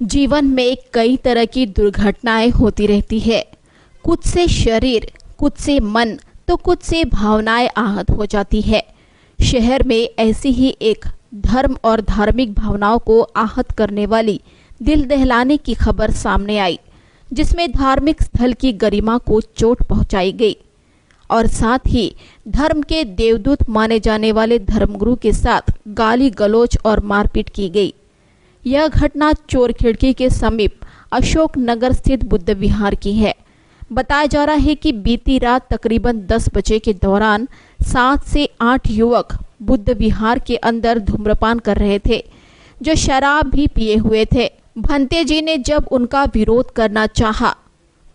जीवन में कई तरह की दुर्घटनाएँ होती रहती है। कुछ से शरीर, कुछ से मन तो कुछ से भावनाएँ आहत हो जाती है। शहर में ऐसी ही एक धर्म और धार्मिक भावनाओं को आहत करने वाली दिल दहलाने की खबर सामने आई, जिसमें धार्मिक स्थल की गरिमा को चोट पहुंचाई गई और साथ ही धर्म के देवदूत माने जाने वाले धर्मगुरु के साथ गाली गलोच और मारपीट की गई। यह घटना चोर खिड़की के समीप अशोक नगर स्थित बुद्ध विहार की है। बताया जा रहा है कि बीती रात तकरीबन 10 बजे के दौरान सात से आठ युवक बुद्ध विहार के अंदर धूम्रपान कर रहे थे, जो शराब भी पिए हुए थे। भंते जी ने जब उनका विरोध करना चाहा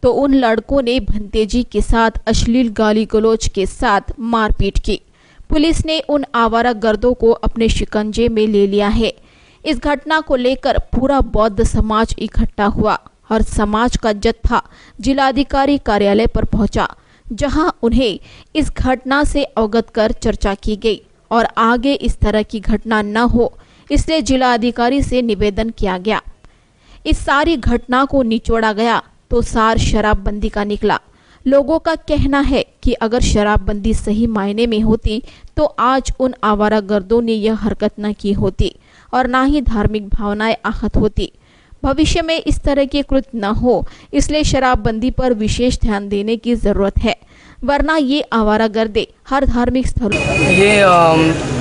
तो उन लड़कों ने भंते जी के साथ अश्लील गाली गलोच के साथ मारपीट की। पुलिस ने उन आवारा गर्दों को अपने शिकंजे में ले लिया है। इस घटना को लेकर पूरा बौद्ध समाज इकट्ठा हुआ और समाज का जत्था जिलाधिकारी कार्यालय पर पहुँचा, जहाँ उन्हें इस घटना से अवगत कर चर्चा की गई और आगे इस तरह की घटना न हो, इसलिए जिलाधिकारी से निवेदन किया गया। इस सारी घटना को निचोड़ा गया तो सार शराबबंदी का निकला। लोगों का कहना है कि अगर शराबबंदी सही मायने में होती तो आज उन आवारा गर्दों ने यह हरकत न की होती और ना ही धार्मिक भावनाएँ आहत होती। भविष्य में इस तरह के कृत न हो, इसलिए शराबबंदी पर विशेष ध्यान देने की ज़रूरत है। वरना ये आवारा गर्दे हर धार्मिक स्थल ये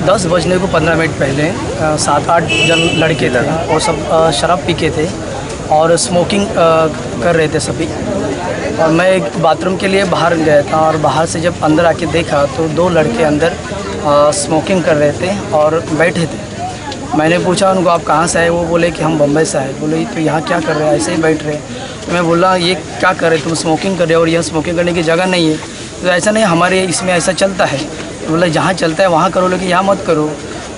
दस बजने को पंद्रह मिनट पहले सात आठ जन लड़के थे और सब शराब पी के थे। और स्मोकिंग कर रहे थे सभी। और मैं एक बाथरूम के लिए बाहर गया था और बाहर से जब अंदर आके देखा तो दो लड़के अंदर अ, स्मोकिंग कर रहे थे और बैठे थे। मैंने पूछा उनको आप कहाँ से आए? वो बोले कि हम बम्बई से आए। बोले तो यहाँ क्या कर रहे हैं? ऐसे ही बैठ रहे हैं। तो मैं बोला ये क्या कर रहे तुम स्मोकिंग कर रहे हो और यहाँ स्मोकिंग करने की जगह नहीं है। तो ऐसा नहीं हमारे इसमें ऐसा चलता है। तो बोला जहाँ चलता है वहाँ करो लेकिन यहाँ मत करो।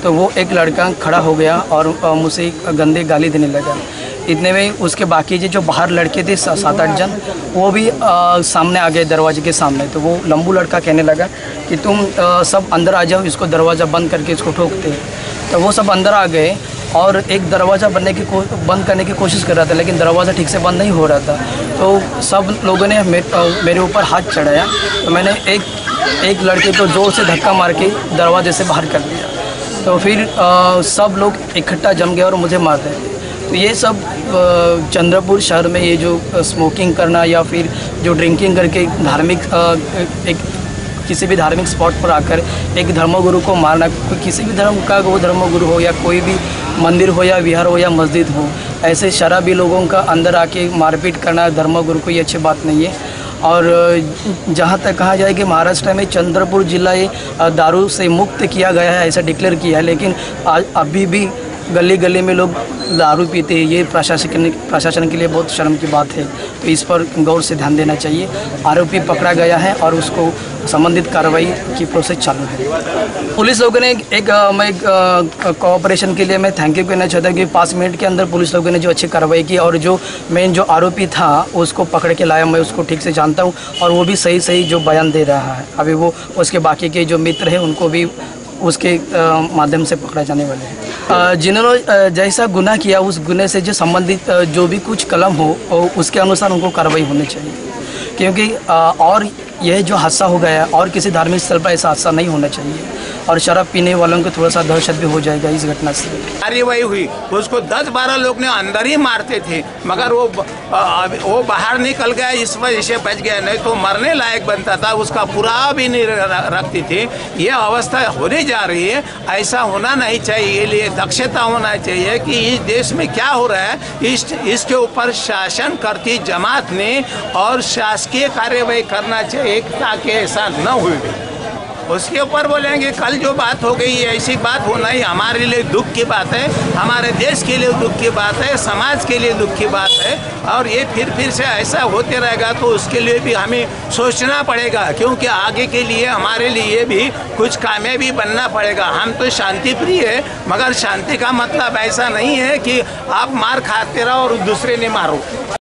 तो वो एक लड़का खड़ा हो गया और मुझसे गंदे गाली देने लगा। इतने में उसके बाकी जो बाहर लड़के थे सात आठ जन वो भी अ, सामने आ गए दरवाजे के सामने। तो वो लंबू लड़का कहने लगा कि तुम अ, सब अंदर आ जाओ इसको दरवाज़ा बंद करके इसको ठोकते तो वो सब अंदर आ गए और एक दरवाज़ा बनने की बंद करने की कोशिश कर रहा था लेकिन दरवाज़ा ठीक से बंद नहीं हो रहा था। तो सब लोगों ने मे, अ, मेरे ऊपर हाथ चढ़ाया। तो मैंने एक एक लड़के को ज़ोर से धक्का मार के दरवाजे से बाहर कर दिया। तो फिर अ, सब लोग इकट्ठा जम गए और मुझे मार थे तो ये सब चंद्रपुर शहर में ये जो स्मोकिंग करना या फिर जो ड्रिंकिंग करके धार्मिक एक किसी भी धार्मिक स्पॉट पर आकर एक धर्मगुरु को मारना किसी भी धर्म का वो धर्मगुरु हो या कोई भी मंदिर हो या विहार हो या मस्जिद हो, ऐसे शराबी लोगों का अंदर आके मारपीट करना धर्मगुरु को ये अच्छी बात नहीं है। और जहाँ तक कहा जाए कि महाराष्ट्र में चंद्रपुर जिला ये दारू से मुक्त किया गया है, ऐसा डिक्लेयर किया है, लेकिन आज अभी भी गली गली में लोग दारू पीते हैं। ये प्रशासन प्रशासन के लिए बहुत शर्म की बात है। तो इस पर गौर से ध्यान देना चाहिए। आरोपी पकड़ा गया है और उसको संबंधित कार्रवाई की प्रोसेस चालू है। पुलिस लोगों ने एक, मैं एक कोऑपरेशन के लिए मैं थैंक यू कहना चाहता हूँ कि पाँच मिनट के अंदर पुलिस लोगों ने जो अच्छी कार्रवाई की और जो मेन जो आरोपी था उसको पकड़ के लाया। मैं उसको ठीक से जानता हूँ और वो भी सही सही जो बयान दे रहा है। अभी वो उसके बाकी के जो मित्र हैं उनको भी उसके माध्यम से पकड़ा जाने वाले हैं। जिन्होंने जैसा गुना किया, उस गुने से जो संबंधित जो भी कुछ कलम हो उसके अनुसार उनको कार्रवाई होनी चाहिए। क्योंकि और यह जो हादसा हो गया है, और किसी धार्मिक स्थल पर ऐसा हादसा नहीं होना चाहिए। और शराब पीने वालों को थोड़ा सा दहशत भी हो जाएगा इस घटना से। कार्यवाही हुई। उसको 10-12 लोग ने अंदर ही मारते थे, मगर वो वो बाहर निकल गया, इस वजह से बच गया। नहीं तो मरने लायक बनता था, उसका पूरा भी नहीं रखती थी। ये अवस्था होने जा रही है, ऐसा होना नहीं चाहिए। लिए दक्षता होना चाहिए कि इस देश में क्या हो रहा है। इस, इसके ऊपर शासन करती जमात ने और शासकीय कार्यवाही करना चाहिए। ताकि ऐसा न हुए। उसके ऊपर बोलेंगे, कल जो बात हो गई है, ऐसी बात होना ही हमारे लिए दुख की बात है, हमारे देश के लिए दुख की बात है, समाज के लिए दुख की बात है, और ये फिर फिर से ऐसा होते रहेगा तो उसके लिए भी हमें सोचना पड़ेगा, क्योंकि आगे के लिए, हमारे लिए भी कुछ कामयाबी बनना पड़ेगा। हम तो शांति प्रिय है, मगर शांति का मतलब ऐसा नहीं है कि आप मार खाते रहो और दूसरे ने मारो।